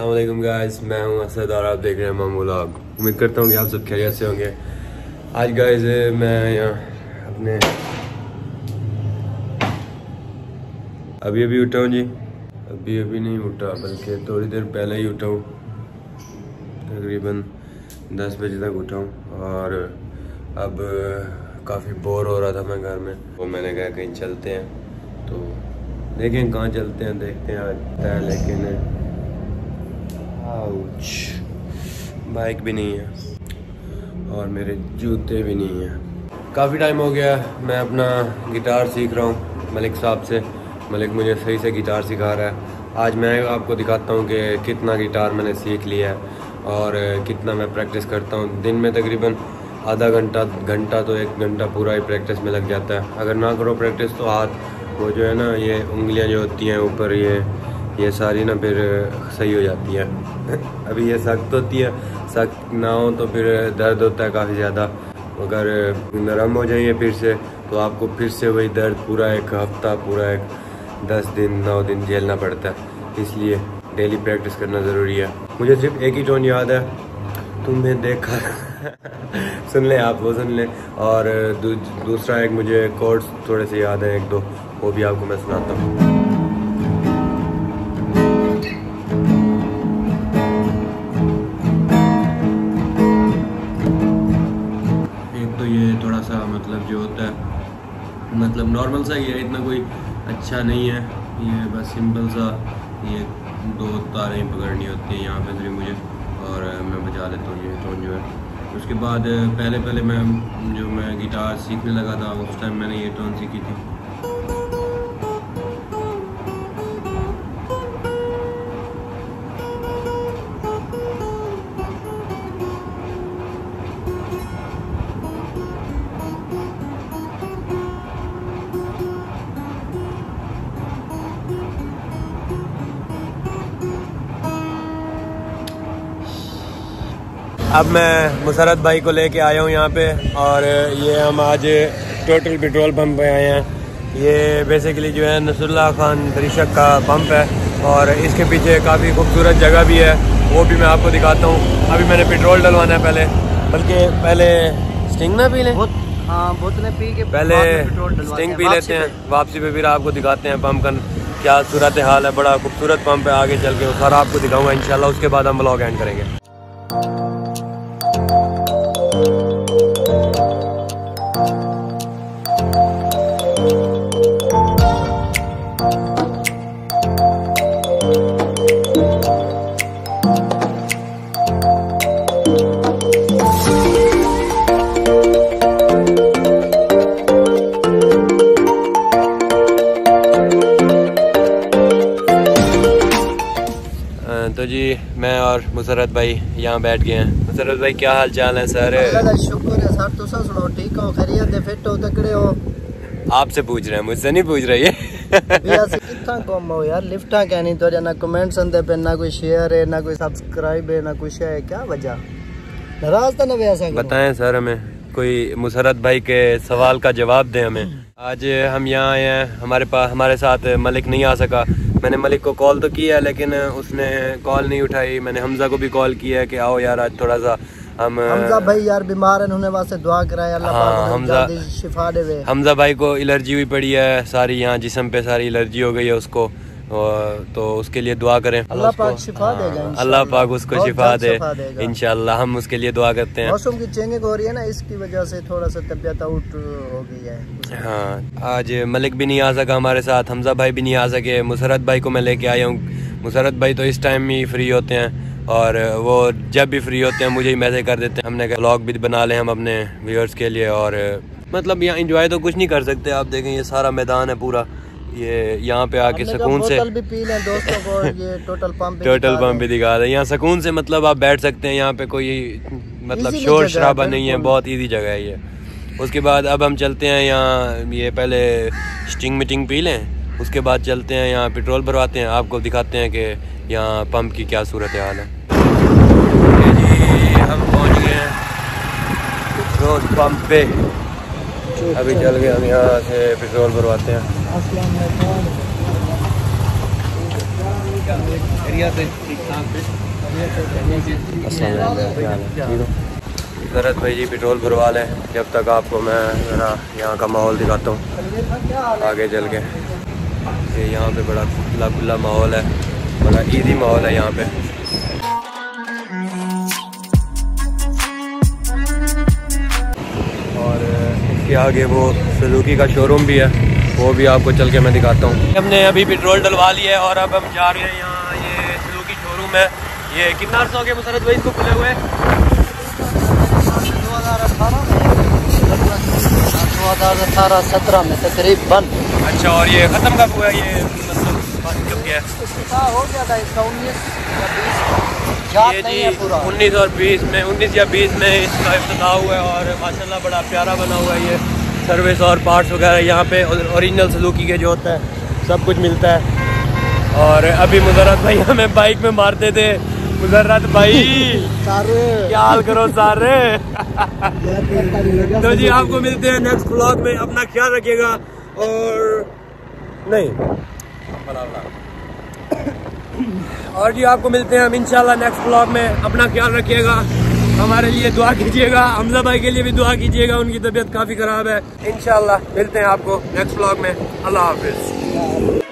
Aslam guys मैं हूँ असद और आप देख रहे हैं मामू व्लॉग उम्मीद करता हूँ कि आप सब खैरियत से होंगे। आज गाइस मैं यहाँ अपने अभी अभी उठा हूँ जी। अभी अभी नहीं उठा, बल्कि थोड़ी देर पहले ही उठा हूँ। तकरीबन दस बजे तक उठा हूँ। और अब काफ़ी बोर हो रहा था मैं घर में। वो मैंने कहा कहीं चलते हैं। तो देखें कहाँ चलते हैं, देखते हैं आज। है, लेकिन आउच बाइक भी नहीं है। और मेरे जूते भी नहीं हैं। काफ़ी टाइम हो गया मैं अपना गिटार सीख रहा हूँ मलिक साहब से। मलिक मुझे सही से गिटार सिखा रहा है। आज मैं आपको दिखाता हूँ कि कितना गिटार मैंने सीख लिया है और कितना मैं प्रैक्टिस करता हूँ। दिन में तकरीबन आधा घंटा घंटा तो एक घंटा पूरा ही प्रैक्टिस में लग जाता है। अगर ना करो प्रैक्टिस तो हाथ, वो जो है ना, ये उंगलियाँ जो होती हैं ऊपर, ये ये सारी ना फिर सही हो जाती है। अभी ये सख्त होती है सख्त ना हो तो फिर दर्द होता है काफ़ी ज़्यादा। अगर नरम हो जाइए फिर से तो आपको फिर से वही दर्द पूरा एक हफ़्ता पूरा एक दस दिन नौ दिन झेलना पड़ता है। इसलिए डेली प्रैक्टिस करना ज़रूरी है। मुझे सिर्फ़ एक ही टोन याद है तुम्हें देखा। सुन लें आप वो सुन लें। और दू, दूसरा एक मुझे कोर्स थोड़े से याद है एक दो वो भी आपको मैं सुनाता हूँ। तो ये थोड़ा सा मतलब जो होता है मतलब नॉर्मल सा ये इतना कोई अच्छा नहीं है। ये बस सिंपल सा, ये दो तारें पकड़नी होती हैं यहाँ पे जो मुझे और मैं बजा लेता हूँ ये टोन जो है। उसके बाद पहले पहले मैं जो मैं गिटार सीखने लगा था, उस टाइम मैंने ये टोन सीखी थी। अब मैं मुसरत भाई को लेके आया हूँ यहाँ पे और ये हम आज टोटल पेट्रोल पंप पे आए हैं। ये बेसिकली जो है नसरुल्ला खान दरिशक का पंप है और इसके पीछे काफ़ी खूबसूरत जगह भी है वो भी मैं आपको दिखाता हूँ। अभी मैंने पेट्रोल डलवाना है पहले बल्कि पहले स्टिंग ना पी लें। हाँ बोतलें पी के पहले स्टिंग पी लेते हैं वापसी पे फिर आपको दिखाते हैं पंप का क्या सूरत हाल है बड़ा खूबसूरत पंप है आगे चल के सारा आपको दिखाऊँगा इंशाल्लाह उसके बाद हम ब्लॉग एंड करेंगे। तो जी, मैं और मुसरत भाई यहाँ बैठ गए हैं। मुसरत भाई, क्या हाल चाल है सर? शुक्र है, सर, तुसा सुनाओ, ठीक हो? खैरियत फिट हो तकड़े हो? आपसे पूछ रहे हैं मुझसे नहीं पूछ रही है कितना कम हो यार? लिफ्टा क्या नहीं तो ना कमेंट्स आते पे ना कोई शेयर है ना कोई सब्सक्राइब है ना कुछ है क्या वजह? नाराज़ तो ना ऐसा बताएँ सर हमें कोई मुसरत भाई के सवाल का जवाब दें हमें। आज हम यहाँ आए हैं हमारे पास हमारे साथ मलिक नहीं आ सका। मैंने मलिक को कॉल तो किया है लेकिन उसने कॉल नहीं उठाई। मैंने हमजा को भी कॉल किया है कि आओ यार आज थोड़ा सा हम हमजा भाई यार बीमार है उन्हें वास्ते दुआ कराए अल्लाह हाँ, हमजा शिफा दे हमजा भाई को एलर्जी हुई पड़ी है सारी यहाँ जिसम पे सारी एलर्जी हो गई है उसको तो उसके लिए दुआ करें। अल्लाह पाक शिफा देगा अल्लाह पाक उसको शिफा दे इनशाला हम उसके लिए दुआ करते हैं। मौसम की चेंजिंग हो रही है ना इसकी वजह से थोड़ा सा तबियत आउट हो गई है। हाँ आज मलिक भी नहीं आ सका हमारे साथ हमजा भाई भी नहीं आ सके मुसरत भाई को मैं लेके आया हूँ। मुसरत भाई तो इस टाइम ही फ्री होते हैं। और वो जब भी फ्री होते हैं मुझे ही मैसेज कर देते हैं। हमने कहा ब्लॉग भी बना लें हम अपने व्यूअर्स के लिए और मतलब यहाँ इंजॉय तो कुछ नहीं कर सकते। आप देखें ये सारा मैदान है पूरा। ये यहाँ पे आके सुकून से भी पी लें दोस्तों को ये टोटल पंप टोटल पंप भी दिखा दे। यहाँ सुकून से मतलब आप बैठ सकते हैं। यहाँ पे कोई मतलब शोर शराबा नहीं है। बहुत ईजी जगह है ये। उसके बाद अब हम चलते हैं यहाँ ये पहले स्टिंग मीटिंग पी लें। उसके बाद चलते हैं यहाँ पेट्रोल भरवाते हैं। आपको दिखाते हैं कि यहाँ पंप की क्या सूरत हाल है। हम पहुँच गए हैं। पेट्रोल पंप पे। अभी चल गए हम यहाँ से पेट्रोल भरवाते हैं। एरिया से ठीक जरत भाई जी पेट्रोल भरवा लें। जब तक आपको मैं ज़रा यहाँ का माहौल दिखाता हूँ। आगे चल के। ये यहाँ पे बड़ा खुला खुला माहौल है। बड़ा इजी माहौल है यहाँ पे। इसके आगे वो सलूकी का शोरूम भी है वो भी आपको चल के मैं दिखाता हूँ। हमने अभी पेट्रोल डलवा लिया है और अब हम जा रहे हैं यहाँ ये सलूकी शोरूम है। ये कितना अर्सा हो गया मुसरत भाई इसको खुले हुए? दो हज़ार अठारह दो हज़ार अठारह सत्रह में तकरीबन। अच्छा और ये ख़त्म कब हुआ ये? मतलब कब गया हो? गया था इसका उन्नीस ये जी उन्नीस और बीस में उन्नीस या बीस में इसका इफ्तः हुआ है और माशाल्लाह बड़ा प्यारा बना हुआ है ये सर्विस और पार्ट्स वगैरह यहाँ पे ओरिजिनल सलूकी के जो होता है सब कुछ मिलता है। और अभी मुजरत भाई हमें बाइक में मारते थे। मुजरत भाई सारे। क्या हाल करो सारे? तो जी आपको मिलते हैं नेक्स्ट ब्लॉग में। अपना ख्याल रखिएगा और नहीं। और जी, आपको मिलते हैं हम इनशाला नेक्स्ट ब्लॉग में। अपना ख्याल रखिएगा। हमारे लिए दुआ कीजिएगा। हमजा भाई के लिए भी दुआ कीजिएगा। उनकी तबीयत काफ़ी ख़राब है। इनशाला मिलते हैं आपको नेक्स्ट ब्लॉग में। अल्लाह हाफिज़।